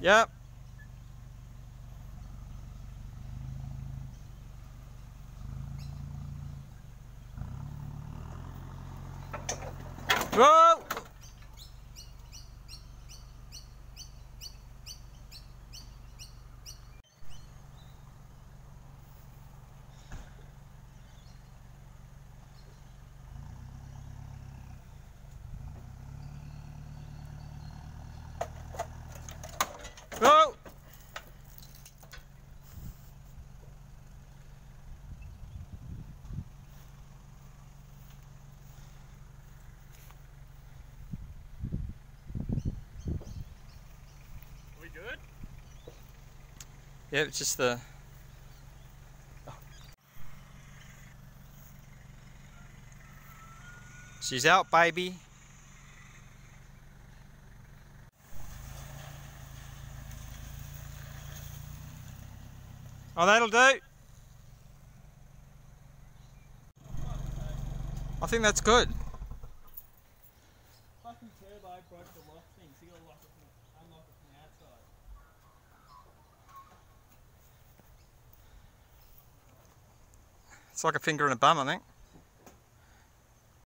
Yep. Whoa! Whoa! We good? Yeah, it's just the. She's out, baby. Oh, that'll do. I think that's good. It's like a finger in a bum, I think.